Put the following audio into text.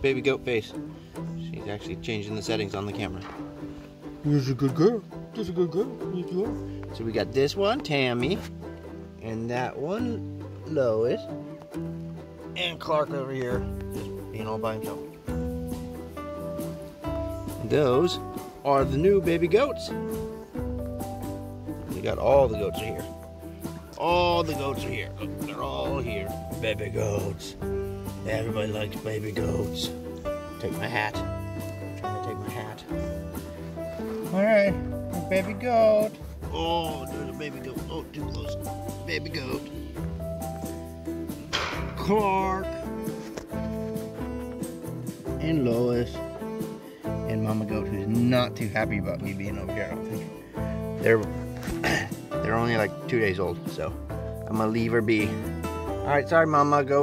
baby goat face. She's actually changing the settings on the camera. Who's a good girl? This a good girl. You So we got this one, Tammy, and that one, Lois, and Clark over here, just being all by himself. Those are the new baby goats. We got all the goats are here. All the goats are here. They're all here. Baby goats. Everybody likes baby goats. Take my hat. I'm trying to take my hat. All right, baby goat. Oh, there's a baby goat. Oh, too close. Baby goat. Clark. And Lois. And Mama Goat, who's not too happy about me being over here, I don't think. They're they're only like two days old, so I'm gonna leave her be. All right, sorry, Mama Goat.